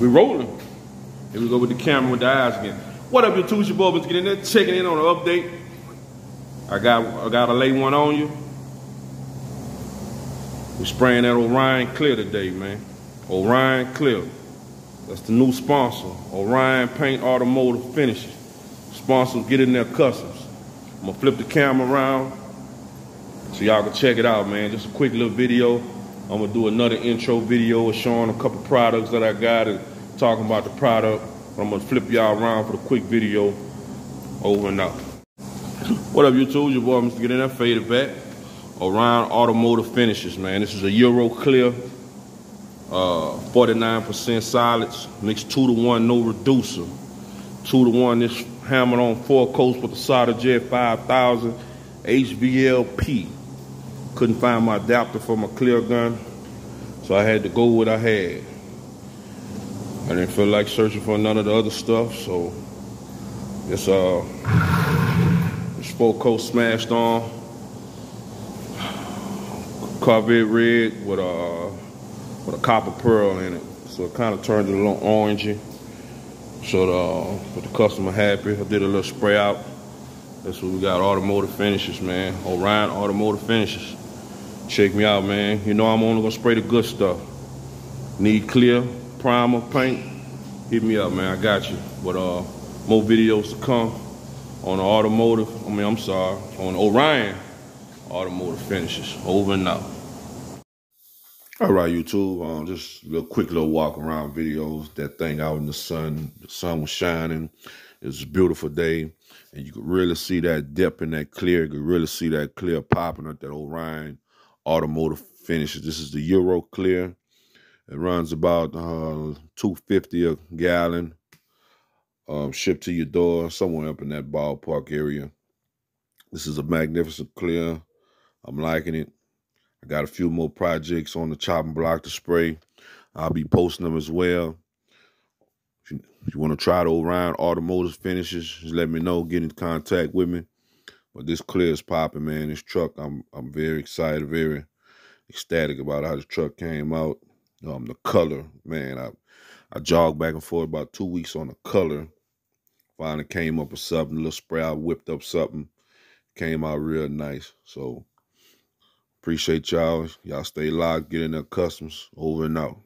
We rolling. Here we go with the camera with the eyes again. What up, YouTube? Your get in there, checking in on the update. I got I got to lay one on you. We spraying that Orion Clear today, man. Orion Clear. That's the new sponsor. Orion Paint Automotive Finishes. Sponsors get in there customs. I'm gonna flip the camera around so y'all can check it out, man. Just a quick little video. I'm gonna do another intro video showing a couple products that I got and talking about the product. I'm gonna flip y'all around for the quick video. Over and out. what up, YouTube? Your boy, Mr. Get in there, faded back. Orion Automotive Finishes, man. This is a Euro Clear, 49% uh, solids, mixed two to one, no reducer. Two to one, this hammered on four coats with the SATAjet 5000 HVLP. Couldn't find my adapter for my clear gun, so I had to go with what I had. I didn't feel like searching for none of the other stuff, so it's uh this four coat smashed on. Corvette red with a with a copper pearl in it, so it kind of turned it a little orangey. So the, uh, the customer happy. I did a little spray out. That's what we got, automotive finishes, man. Orion Automotive Finishes. Check me out, man. You know I'm only gonna spray the good stuff. Need clear, primer, paint, hit me up, man. I got you. But uh, more videos to come on the automotive. I mean, I'm sorry, on Orion Automotive Finishes. Over and out. All right, YouTube. Um, just a quick little walk around videos. That thing out in the sun. The sun was shining. It was a beautiful day, and you could really see that depth in that clear. You could really see that clear popping at that Orion automotive finishes. This is the Euro Clear. It runs about uh, 250 a gallon. Um, shipped to your door, somewhere up in that ballpark area. This is a magnificent clear. I'm liking it. I got a few more projects on the chopping block to spray. I'll be posting them as well. If you, you want to try the Orion Automotive finishes, just let me know. Get in contact with me. But this clear is popping, man. This truck, I'm I'm very excited, very ecstatic about how the truck came out. Um, the color, man. I I jogged back and forth about two weeks on the color. Finally came up with something, little spray. I whipped up something. Came out real nice. So appreciate y'all. Y'all stay locked, get in there customs. Over and out.